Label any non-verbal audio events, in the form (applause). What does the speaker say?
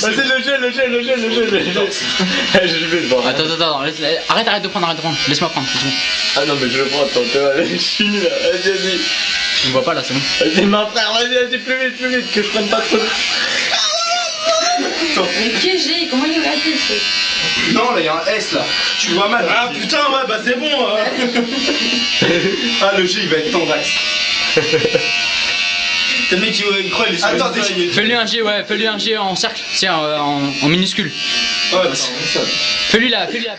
Vas-y, le jeu, le jeu, le jeu, le jeu, le jeu. Je vais le voir. Attends, attends, attends, laisse- arrête, arrête de prendre, arrête de prendre. Laisse-moi prendre, laisse-moi. Ah non, mais je le prends, attends, tu vois, je suis nul là. Vas-y, vas-y. Tu me vois pas là, c'est bon. Vas-y, ma frère, vas-y, vas-y, plus vite, plus vite, que je prenne pas trop. (laughs) Mais QG, comment il a raté le truc Non, là, il y a un S là. Tu vois mal. Ah putain, ouais, bah c'est bon. hein. (laughs) Ah, le jeu il va être tendax. (laughs) Le mec il, il croit il est sur Attends. Fais-lui un G, ouais, fais-lui un G en cercle, tiens, euh, en, en minuscule. Ouais, bah, c'est ça. Fais-lui là, fais-lui là.